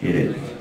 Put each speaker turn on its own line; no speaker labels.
It is.